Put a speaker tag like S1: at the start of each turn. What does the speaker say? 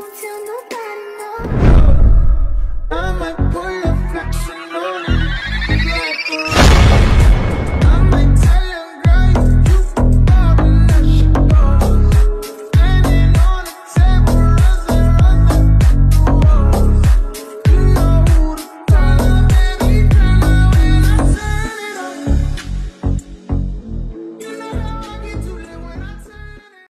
S1: não nada.